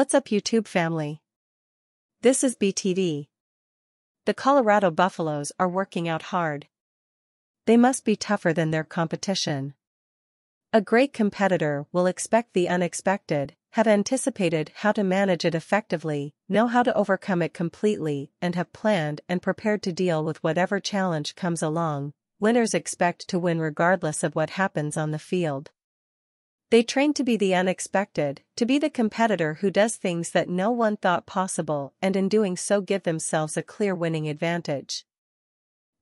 What's up YouTube family? This is BTV. The Colorado Buffaloes are working out hard. They must be tougher than their competition. A great competitor will expect the unexpected, have anticipated how to manage it effectively, know how to overcome it completely, and have planned and prepared to deal with whatever challenge comes along. Winners expect to win regardless of what happens on the field. They train to be the unexpected, to be the competitor who does things that no one thought possible and in doing so give themselves a clear winning advantage.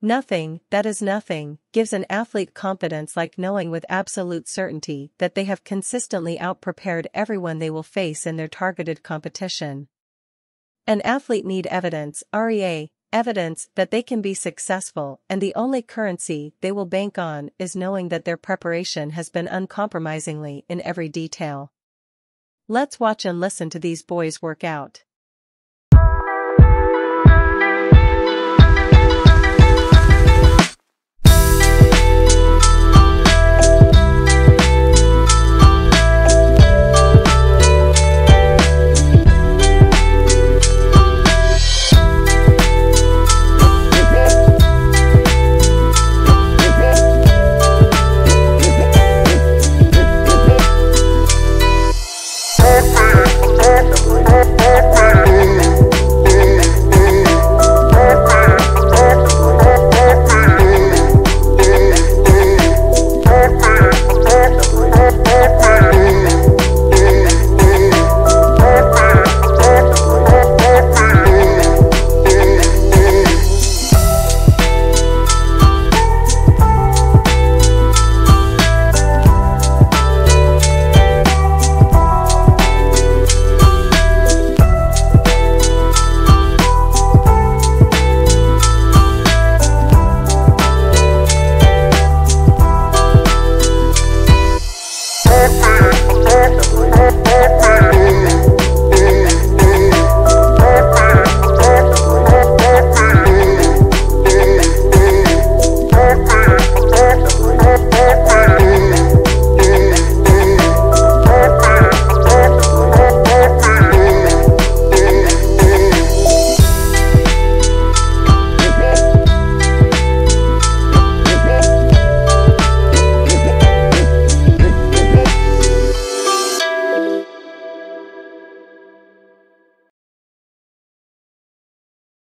Nothing, that is nothing, gives an athlete confidence like knowing with absolute certainty that they have consistently outprepared everyone they will face in their targeted competition. An athlete need evidence, REA, evidence that they can be successful and the only currency they will bank on is knowing that their preparation has been uncompromisingly in every detail. Let's watch and listen to these boys work out.